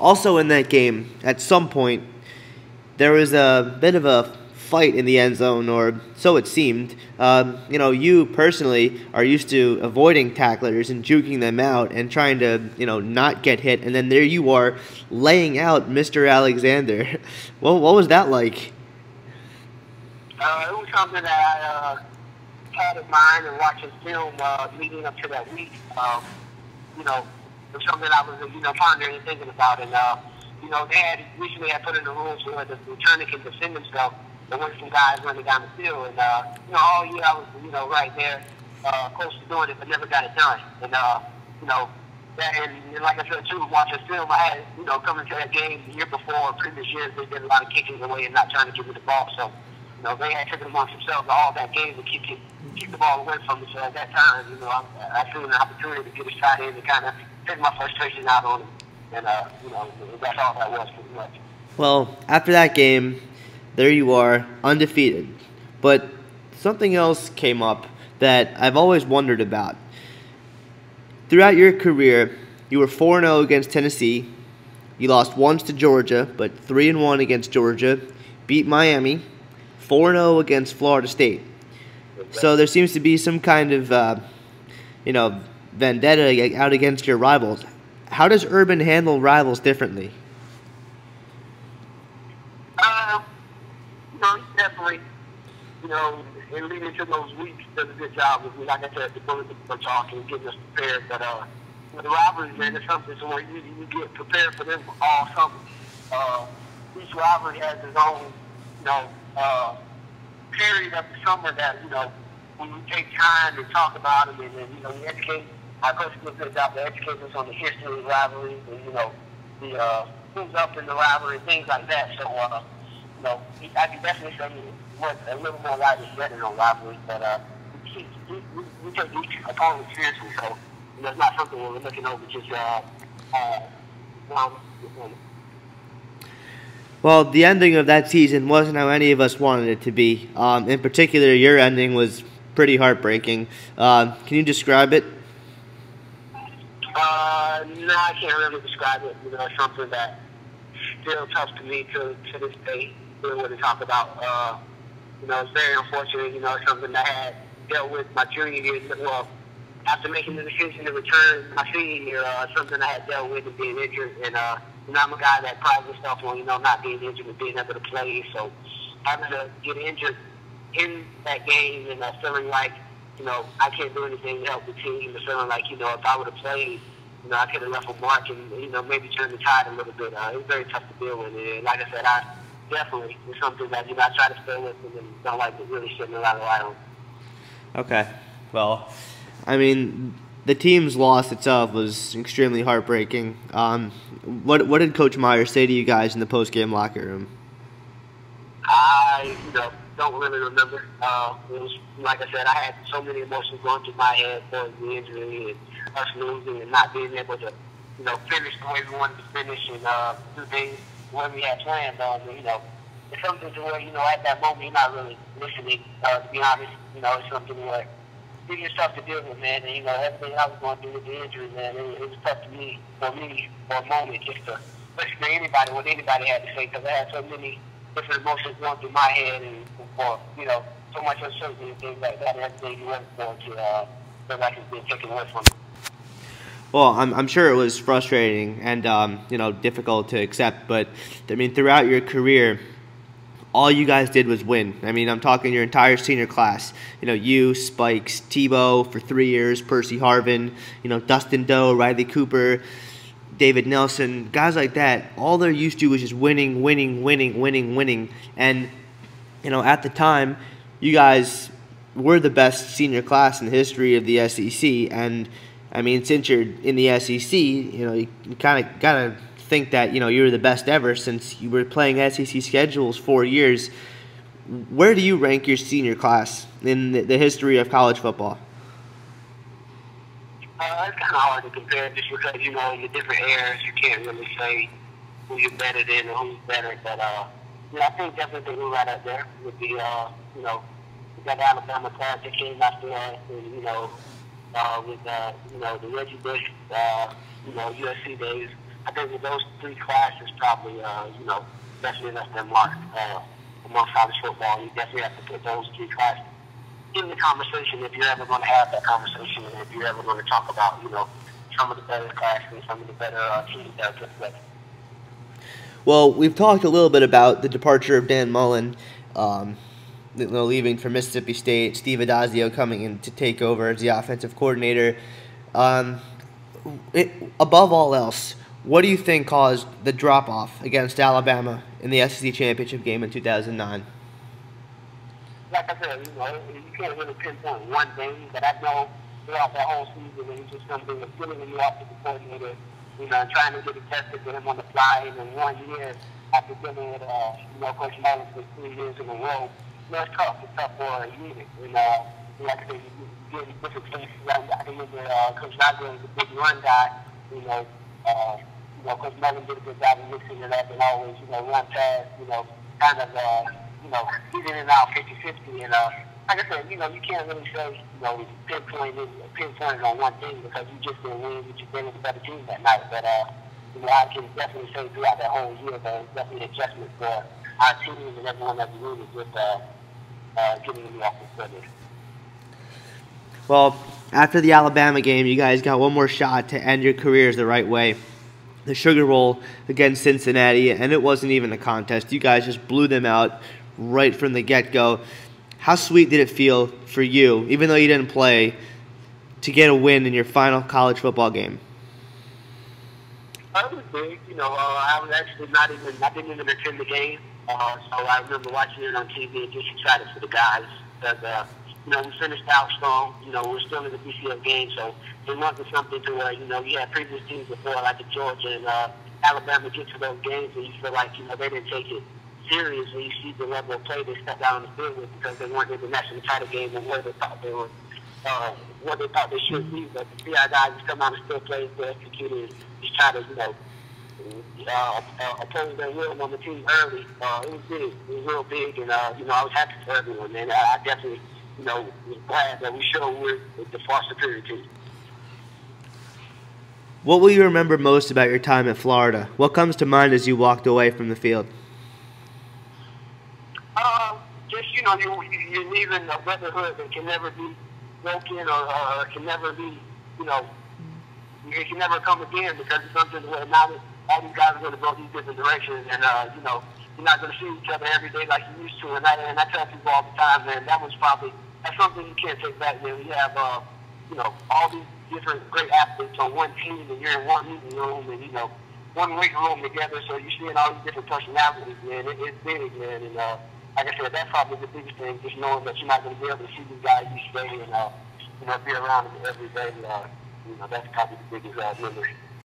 Also, in that game, at some point, there was a bit of a fight in the end zone, or so it seemed. Um, you know, you personally are used to avoiding tacklers and juking them out and trying to, you know, not get hit, and then there you are laying out Mr. Alexander. well, what was that like? Uh, it was something that I uh, had in mind and watching film uh, leading up to that week. Um, you know, it was something I was, you know, pondering and thinking about, and uh, you know, they had recently had put in the rules where the returner can defend there were some guys running down the field, and uh, you know, all year I was, you know, right there, uh, close to doing it, but never got it done. And uh, you know, that, and, and like I said too, watching film, I had, you know, coming to that game the year before, previous years, they did a lot of kicking away and not trying to give me the ball. So, you know, they had taken amongst themselves all that game to keep keep the ball away from me. So at that time, you know, I, I feel an opportunity to get a shot in and kind of take my frustration out on them. And, uh, you know, that's all that was pretty much. Well, after that game, there you are, undefeated. But something else came up that I've always wondered about. Throughout your career, you were 4 0 against Tennessee. You lost once to Georgia, but 3 1 against Georgia. Beat Miami. 4 0 against Florida State. So there seems to be some kind of, uh, you know, vendetta out against your rivals. How does Urban handle rivals differently? definitely, you know, in leading to those weeks, does a good job with me. Like I said, the bullet for talking, getting us prepared. But uh, with the rivalries, man, it's something where you, you get prepared for them all summer. Uh, each rivalry has its own, you know, uh, period of the summer that, you know, when you take time to talk about them and, and you know, you educate, I coach do a good job to educate us on the history of the rivalries and, you know, the, uh, who's up in the rivalry, things like that. So, uh, you know, I can definitely say what a little more is better on rivalry, but uh, we, we, we take each opponent seriously, so you know, it's not something we're looking over just uh, uh, one well, the ending of that season wasn't how any of us wanted it to be. Um, in particular, your ending was pretty heartbreaking. Uh, can you describe it? Uh, no, I can't really describe it. You know, it's something that still tough to me to to this day really want to talk about. Uh, you know, it's very unfortunate. You know, it's something that I had dealt with my junior year. Well, after making the decision to return my senior year, uh, something I had dealt with and being injured. And uh, you know, I'm a guy that prides himself on you know not being injured and being able to play. So having to get injured in that game and uh, feeling like you know I can't do anything to help the team, and feeling like you know if I would have played. You know, I could have left a mark and, you know, maybe turn the tide a little bit. Uh, it was very tough to deal with. And like I said, I, definitely is something that you know I try to stay with and don't like to really a lot of light on. Okay, well, I mean, the team's loss itself was extremely heartbreaking. Um, what what did Coach Meyer say to you guys in the post game locker room? I you know don't really remember. Uh, it was like I said, I had so many emotions going through my head for the injury and us losing and not being able to you know finish the way we wanted to finish and uh, do things what we had planned on. You know, it's something to where you know at that moment you're not really listening. Uh, to be honest, you know, it's something where it's just tough to deal with, man. And you know, everything I was going through with the injury, man, it, it was tough to me for me for a moment just to listen to anybody what anybody had to say because I had so many different emotions going through my head and for you know so much uncertainty and things like that. Went for to uh, taken away from. Well, I'm, I'm sure it was frustrating and um, you know difficult to accept, but I mean throughout your career, all you guys did was win. I mean, I'm talking your entire senior class. You know, you, Spikes, Tebow for three years, Percy Harvin, you know, Dustin Doe, Riley Cooper, David Nelson, guys like that. All they're used to was just winning, winning, winning, winning, winning. And you know, at the time, you guys were the best senior class in the history of the SEC, and I mean, since you're in the SEC, you know, you kind of got to think that, you know, you were the best ever since you were playing SEC schedules four years. Where do you rank your senior class in the, the history of college football? Uh, it's kind of hard to compare just because, you know, in the different eras, you can't really say who you're better than or who's better. But, uh, yeah, I think definitely who right up there would be, uh, you know, the Alabama class that came after us, and, you know, uh, with uh, you know the Reggie Bush, uh, you know USC days. I think with those three classes, probably, uh, you know, definitely left their mark uh, among college football. You definitely have to put those three classes in the conversation if you're ever going to have that conversation and if you're ever going to talk about, you know, some of the better classes some of the better uh, teams that are put together. Well, we've talked a little bit about the departure of Dan Mullen, um, you know, leaving for Mississippi State, Steve Addazio coming in to take over as the offensive coordinator. Um, it, above all else, what do you think caused the drop off against Alabama in the SEC championship game in 2009? Like I said, you know, you can't really pinpoint one thing, but I know throughout that whole season, it was just something of feeling the offensive coordinator you know, trying to get it tested with him on the fly. And in one year, after dealing with, uh, you know, Coach Mullen for three years in a row, you know, it's tough. It's tough for a unit. And, uh, like I said, you, get different things. I remember uh, Coach Lager was a big run guy. You know, uh, you know, Coach Mullen did a good job of mixing it up and always, you know, run past, you know, kind of, uh, you know, he's in and out 50-50. And, uh, like I said, you know, you can't really say, you know, pinpoint it, pinpoint it on one thing because you just didn't win, but you've been with a better team that night. But, uh, you know, I can definitely say throughout that whole year that it's definitely an adjustment for our team and everyone that's rooted with uh, uh, getting in the office Well, after the Alabama game, you guys got one more shot to end your careers the right way. The Sugar Bowl against Cincinnati, and it wasn't even a contest. You guys just blew them out right from the get go. How sweet did it feel for you, even though you didn't play, to get a win in your final college football game? It was big. You know, uh, I was actually not even, I didn't even attend the game. Uh, so I remember watching it on TV and just excited for the guys. Because, uh, you know, we finished out strong. You know, we're still in the BCS game, so it wasn't something to where, you know, you had previous teams before, like the Georgia and uh, Alabama get to those games and you feel like, you know, they didn't take it serious when you see the level of play they stepped out on the field with because they weren't in the national title game and where they thought they were, uh, what they thought they should be. But to see our guys just come out and still play, execute, and just try to, you know, uh, uh, oppose their will on the team early. Uh, it was big. It was real big, and uh, you know, I was happy for everyone, man. I, I definitely, you know, was glad that we showed we're the far superior team. What will you remember most about your time at Florida? What comes to mind as you walked away from the field? just you know you you're leaving a brotherhood that can never be broken or, or can never be you know it can never come again because it's something where now all these guys are going to go these different directions and uh, you know you're not going to see each other every day like you used to. And I and I tell people all the time man that was probably that's something you can't take back man you have uh, you know all these different great athletes on one team and you're in one meeting room and you know one weight room together. So you're seeing all these different personalities man. It, it's big man. And uh like I said, that's probably the biggest thing, just knowing that you're not going to be able to see these guys each day and, uh, you know, be around them every day. Uh, you know, that's probably the biggest uh, memory.